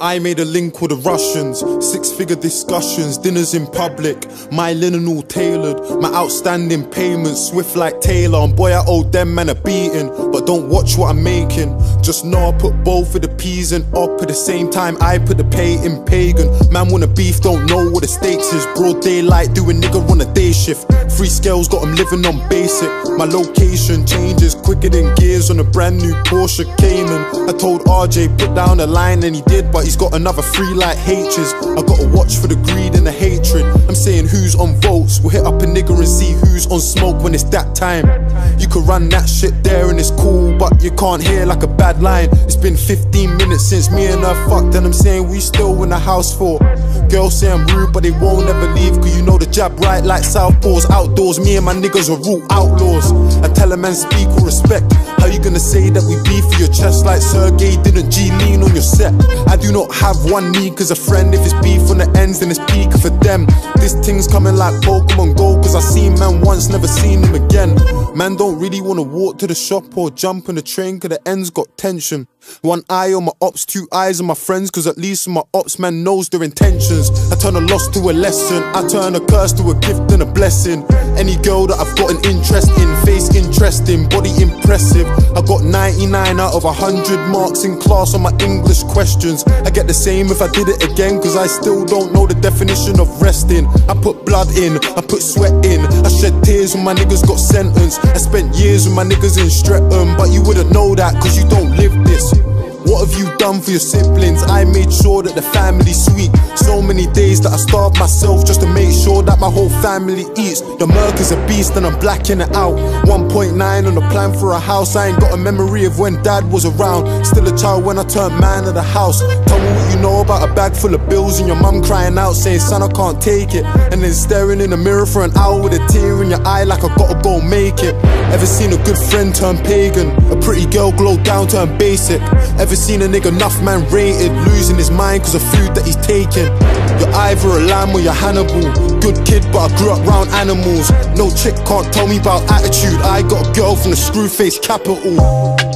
I made a link with the Russians, six figure discussions, dinners in public, my linen all tailored, my outstanding payments swift like Taylor. And boy, I owe them man a beating, but don't watch what I'm making. Just know I put both of the P's and up at the same time. I put the pay in pagan. Man, wanna beef, don't know what the stakes is. Broad daylight, doing nigga on a day shift. Free scales, got 'em living on basic. My location changes quicker than gears on a brand new Porsche Cayman. I told RJ, put down a line, and he did, but he's got another three like H's. I gotta watch for the greed and the hatred. I'm saying who's on votes. We'll hit up a nigga and see who's on smoke when it's that time. You can run that shit there and it's cool, but you can't hear like a bad line. It's been 15 minutes since me and her fucked, and I'm saying we still in the house for. Girls say I'm rude, but they won't ever leave, cause you know the jab right like Southpaws. Outdoors, me and my niggas are rule outlaws. I tell a man speak with respect. How you gonna say that we beef for your chest like Sergey didn't G lean on your set? I do not have one knee cause a friend. If it's beef on the ends, then it's peak for them. This thing's coming like Pokemon Go cause I seen man once, never seen him again. Man don't really wanna walk to the shop or jump on the train cause the ends got tension. One eye on my ops, two eyes on my friends cause at least my ops man knows their intentions. I turn a loss to a lesson, I turn a curse to a gift and a blessing. Any girl that I've got an interest in, face interesting, body impressive. I got 99 out of 100 marks in class on my English questions. I get the same if I did it again, cause I still don't know the definition of resting. I put blood in, I put sweat in, I shed tears when my niggas got sentenced. I spent years with my niggas in Streatham, but you wouldn't know that cause you don't live done for your siblings? I made sure that the family's sweet. So many days that I starved myself just to make sure that my whole family eats. The Merc is a beast and I'm blacking it out. 1.9 on the plan for a house. I ain't got a memory of when dad was around. Still a child when I turned man of the house. Tell me what you know about a bag full of bills and your mum crying out saying, son, I can't take it. And then staring in the mirror for an hour with a tear in your eye like I gotta go make it. Ever seen a good friend turn pagan? A pretty girl glow down turn basic? Ever seen a nigga enough man rated, losing his mind cause of food that he's taking. You're either a lamb or you're Hannibal. Good kid, but I grew up round animals. No chick can't tell me about attitude. I got a girl from the screw face capital.